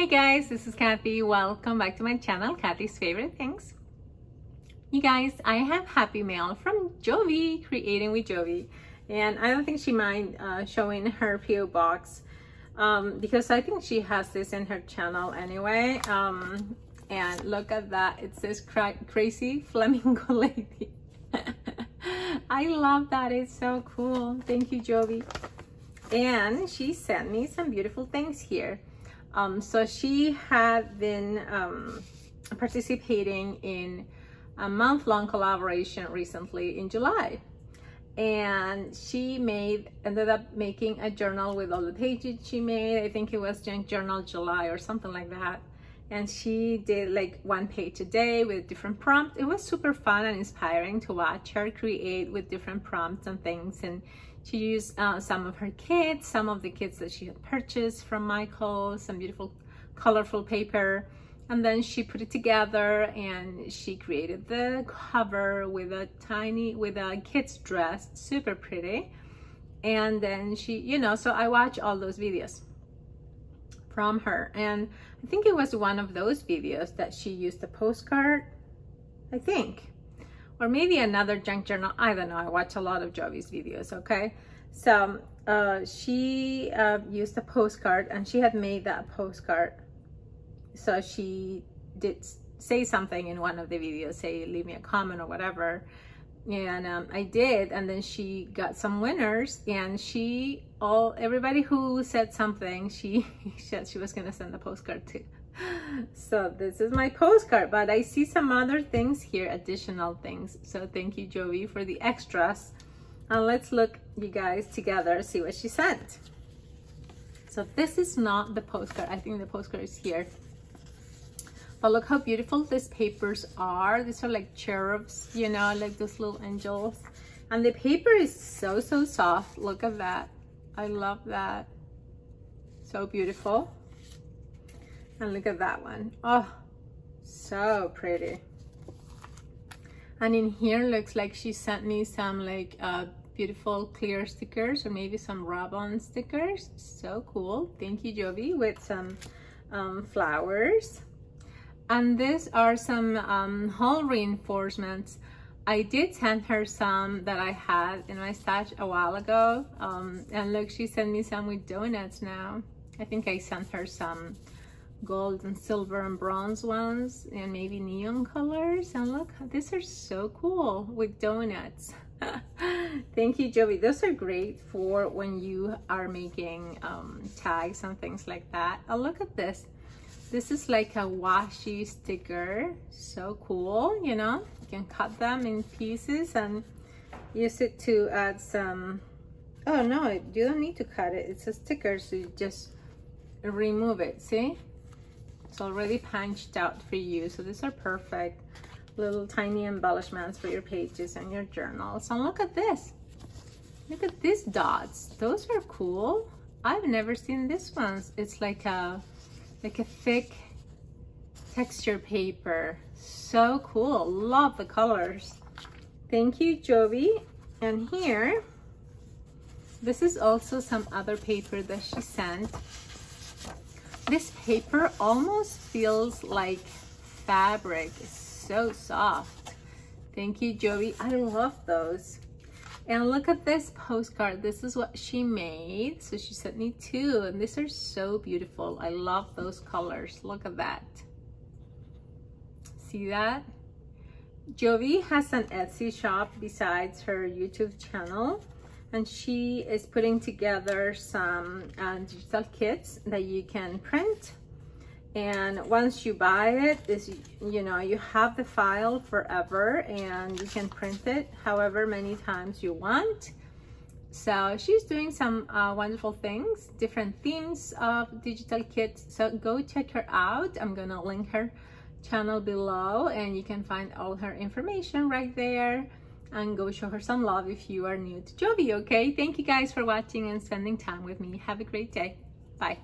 Hey guys, this is Kathy. Welcome back to my channel, Kathy's Favorite Things. You guys, I have happy mail from Jovi, Creating with Jovi. And I don't think she mind uh, showing her PO box um, because I think she has this in her channel anyway. Um, and look at that, it says cra Crazy Flamingo Lady. I love that, it's so cool. Thank you, Jovi. And she sent me some beautiful things here. Um, so she had been um, participating in a month-long collaboration recently in July. And she made, ended up making a journal with all the pages she made. I think it was Junk Journal July or something like that. And she did like one page a day with different prompts. It was super fun and inspiring to watch her create with different prompts and things. And she used uh, some of her kits, some of the kits that she had purchased from Michael, some beautiful colorful paper. And then she put it together and she created the cover with a tiny, with a kid's dress, super pretty. And then she, you know, so I watch all those videos from her. And I think it was one of those videos that she used a postcard, I think or maybe another junk journal. I don't know. I watch a lot of Jovi's videos, okay? So uh, she uh, used a postcard and she had made that postcard. So she did say something in one of the videos, say leave me a comment or whatever. And um, I did, and then she got some winners and she, all everybody who said something, she said she was gonna send a postcard to so this is my postcard but i see some other things here additional things. So thank you jovi for the extras. And let's look you guys together see what she sent. So this is not the postcard. I think the postcard is here but look how beautiful these papers are these are like cherubs you know like those little angels and the paper is so so soft look at that i love that so beautiful and look at that one. Oh, so pretty. And in here looks like she sent me some like uh, beautiful clear stickers or maybe some rub-on stickers. So cool. Thank you, Jovi, with some um, flowers. And these are some um, hole reinforcements. I did send her some that I had in my stash a while ago. Um, and look, she sent me some with donuts now. I think I sent her some gold and silver and bronze ones and maybe neon colors and look these are so cool with donuts thank you jovi those are great for when you are making um, tags and things like that oh look at this this is like a washi sticker so cool you know you can cut them in pieces and use it to add some oh no you don't need to cut it it's a sticker so you just remove it see it's already punched out for you. So these are perfect little tiny embellishments for your pages and your journals. And look at this. Look at these dots. Those are cool. I've never seen this ones. It's like a like a thick texture paper. So cool. Love the colors. Thank you, Jovi. And here, this is also some other paper that she sent. This paper almost feels like fabric. It's so soft. Thank you, Jovi. I love those. And look at this postcard. This is what she made. So she sent me two, and these are so beautiful. I love those colors. Look at that. See that? Jovi has an Etsy shop besides her YouTube channel and she is putting together some uh, digital kits that you can print and once you buy it is you know you have the file forever and you can print it however many times you want so she's doing some uh, wonderful things different themes of digital kits so go check her out i'm gonna link her channel below and you can find all her information right there and go show her some love if you are new to Jovi, okay? Thank you guys for watching and spending time with me. Have a great day. Bye.